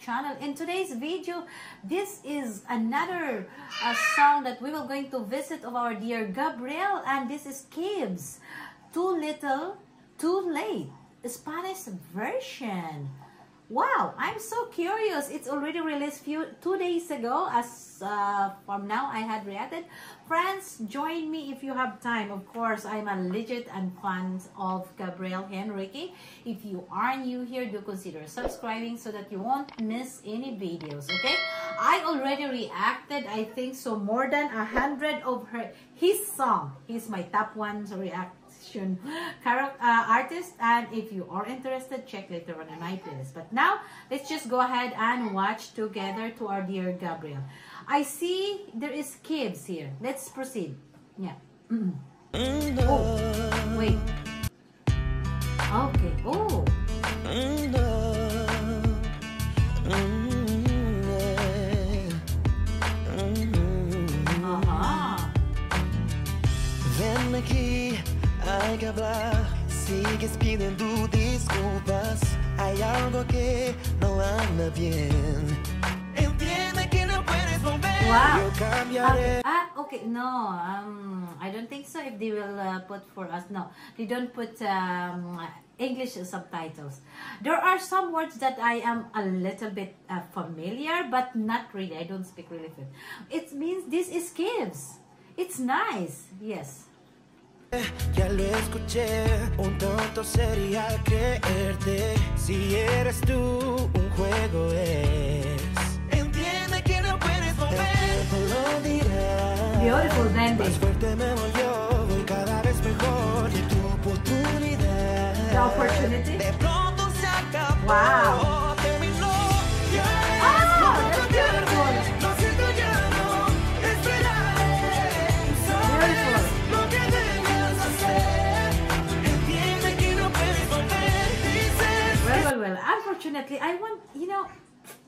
channel. In today's video, this is another uh, song that we were going to visit of our dear Gabriel and this is Kevz. Too Little, Too Late. Spanish version. Wow, I'm so curious. It's already released few two days ago. As uh, from now, I had reacted. Friends, join me if you have time. Of course, I'm a legit and fan of Gabriel Henrique. If you are new here, do consider subscribing so that you won't miss any videos. Okay? I already reacted. I think so more than a hundred of her his song. He's my top one to react action uh, artist and if you are interested check later on in my playlist. But now let's just go ahead and watch together to our dear Gabriel. I see there is kids here. Let's proceed. Yeah. Oh wait. Okay. Oh que hablar, disculpas. Hay algo que no anda bien. Entiende que no puedes volver. Wow. Yo cambiaré. Ah, ah, okay. No, um, I don't think so. If they will uh, put for us, no, they don't put um, English subtitles. There are some words that I am a little bit uh, familiar, but not really. I don't speak really good. It means this is kids. It's nice. Yes. Ya lo escuché, un tonto sería creerte. Si eres tú, un juego es. Entiende que no puedes volver. lo dirá. Beautiful, Dandy. Más fuerte me volvió, voy cada vez mejor. Y tu oportunidad. The opportunity. De pronto se acabó. Wow. I want, you know,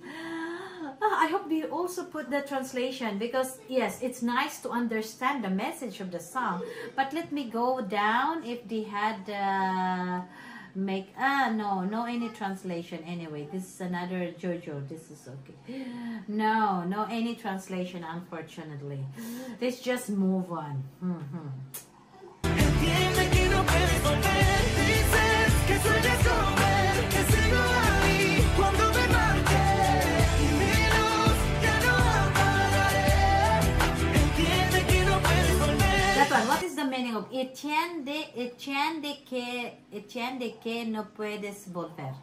I hope they also put the translation because yes, it's nice to understand the message of the song. But let me go down if they had uh, make ah no no any translation anyway. This is another JoJo. This is okay. No no any translation unfortunately. Let's just move on. Mm -hmm. Meaning of entiende, entiende que, entiende que no puedes volver.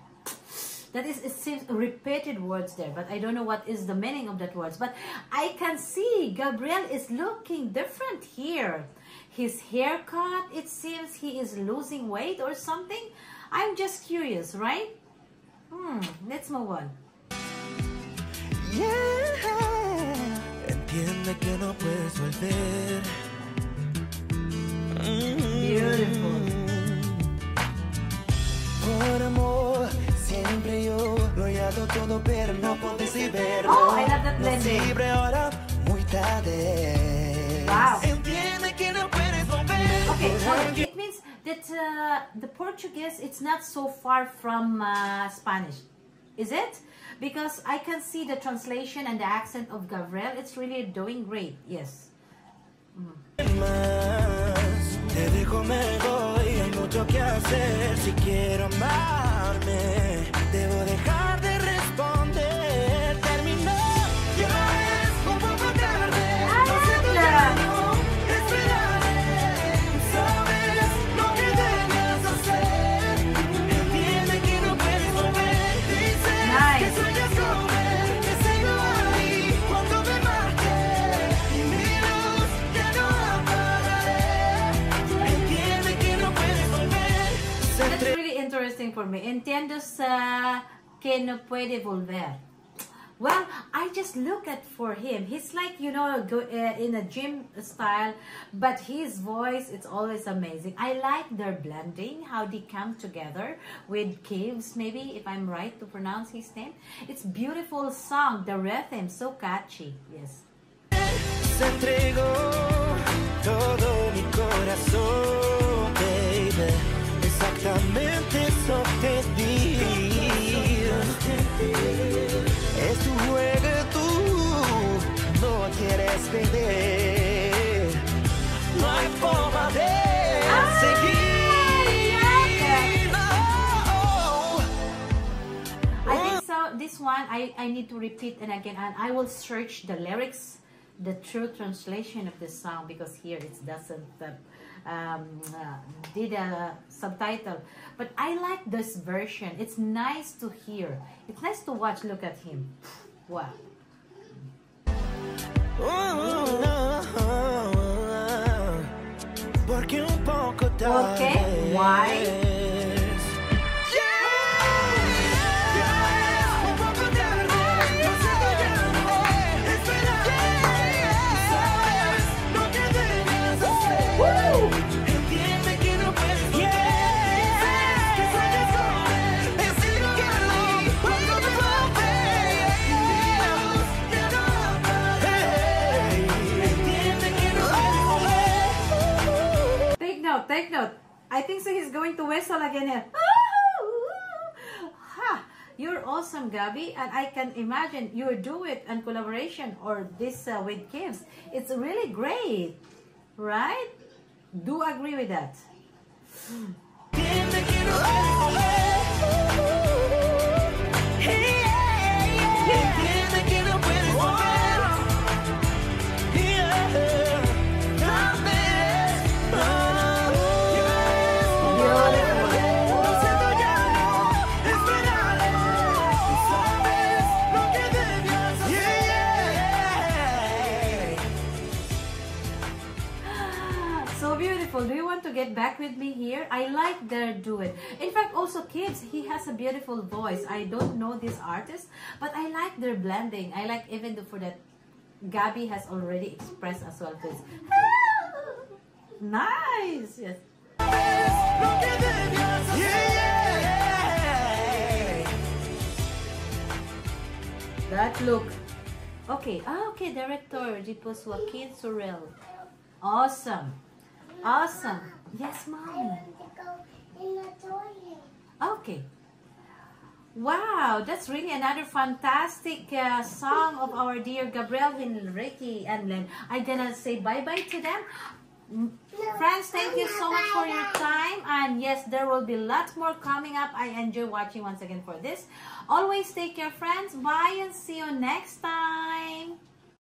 That is, it seems repeated words there, but I don't know what is the meaning of that words. But I can see Gabriel is looking different here. His haircut, it seems he is losing weight or something. I'm just curious, right? Hmm, let's move on. Yeah, entiende que no puedes volver. Beautiful. Por amor, siempre yo lo he dado todo, pero no verlo. Oh, I love that blending. Siempre ahora, muy tarde. Wow. Entiende que no puedes volver. Okay, it means that uh, the Portuguese, it's not so far from uh, Spanish. Is it? Because I can see the translation and the accent of Gabriel. It's really doing great. Yes. Mm. Te dejo me voy, hay mucho que hacer si quiero amarme. Debo dejar me. Entiendo uh, que no puede volver. Well, I just look at for him. He's like, you know, go, uh, in a gym style, but his voice, it's always amazing. I like their blending, how they come together with Kevz, maybe, if I'm right to pronounce his name. It's beautiful song, the rhythm, so catchy. Yes. No hay forma de Ah, seguir. I think so. This one, I, I need to repeat and again, and I will search the lyrics, the true translation of the song because here it doesn't uh, um, uh, did a subtitle. But I like this version. It's nice to hear. It's nice to watch. Look at him. Wow. Qué? Why? Note. I think so he's going to whistle again here. Ha! You're awesome, Gabby, and I can imagine you do it and collaboration or this uh, with Kims. It's really great, right? Do agree with that. beautiful. Do you want to get back with me here? I like their duet. In fact, also Kids, he has a beautiful voice. I don't know this artist, but I like their blending. I like even though for that Gabby has already expressed as well. This. Nice. Yes. That look. Okay. Ah, okay. Director, was Joaquin Sorrell. Awesome. Awesome. Yes, mom. Okay. Wow, that's really another fantastic uh, song of our dear Gabriel Ricky and Len. I'm gonna say bye-bye to them. Mm, Friends, thank you so much for your time. And yes, there will be lots more coming up. I enjoy watching once again for this. Always take care, friends. Bye and see you next time.